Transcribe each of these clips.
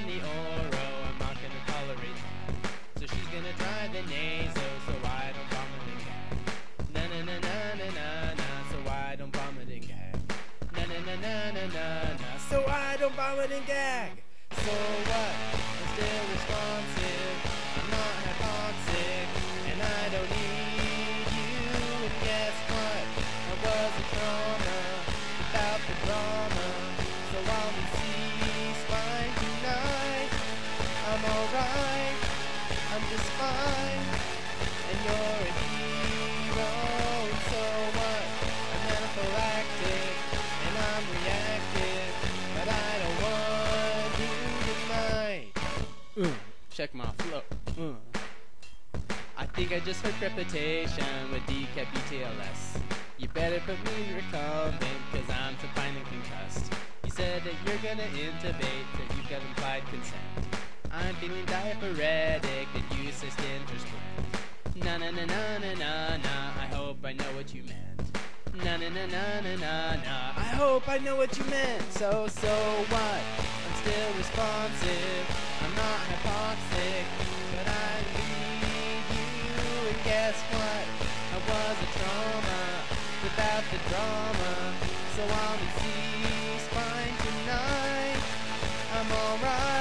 in the oro, I'm not gonna tolerate So she's gonna try the nasal, so I don't vomit and gag. Na na na na na na na, so I don't vomit and gag Na na na na na na na, so I don't vomit and gag So what? I'm still responsive, I'm not hypoxic, and I don't need you And guess what? I was a trauma, about the drama, so I'll be alright. I'm just fine. And you're a hero. And so what? I'm anaphylactic. And I'm reactive. But I don't want you. Uh, check my flow. Uh. I think I just heard crepitation with DCAP BTLS. You better put me recumbent, cause I'm supine and concussed. You said that you're gonna intubate, that you've got implied consent. I'm feeling diaphoretic, you say intersplint. Na na na na na na na, I hope I know what you meant. Na na na na na na na, I hope I know what you meant. So, so what? I'm still responsive, I'm not hypoxic, but I need you, and guess what? I was a trauma without the drama, so I'll be C-spine tonight. I'm alright,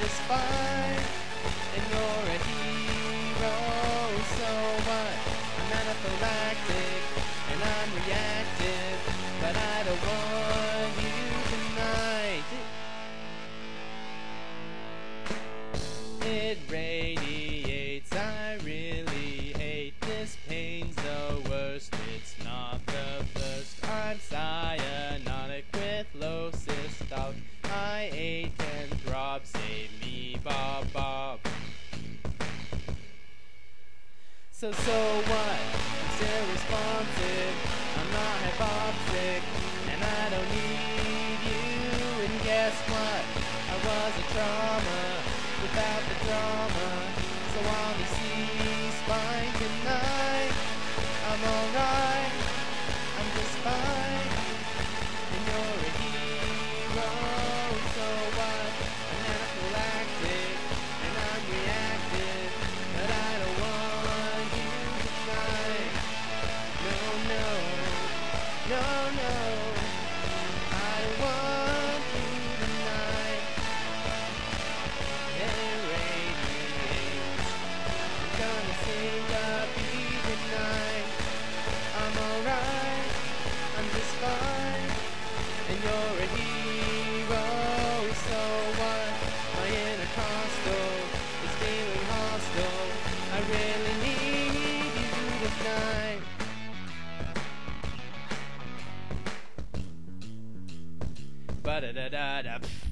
Just fine, and you're a hero. So what? I'm anaphylactic, and I'm reactive, but I don't want you tonight. It radiates, I really hate this pain's the worst. It's not the first. I'm cyanotic with low systolic. I ate and me, Bob Bob. So, so what? I'm. I'm not hypoxic, and I don't need you. And guess what? I was a trauma without the drama. So I'll be C-spine tonight. I'm alright. I'm just fine. And you're a hero. So what? No, no. I want you tonight. It radiates. I'm gonna sing up tonight. I'm alright. I'm just fine. And you're a hero. So what? My intercostal is feeling hostile. I really need you tonight. Ba da da da da.